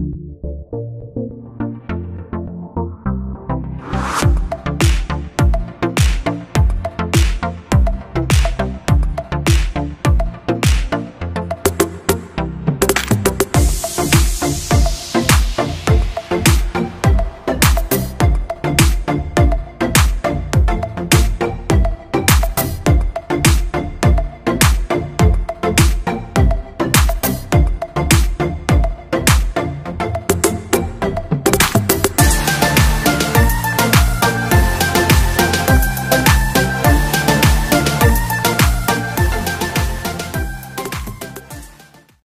you.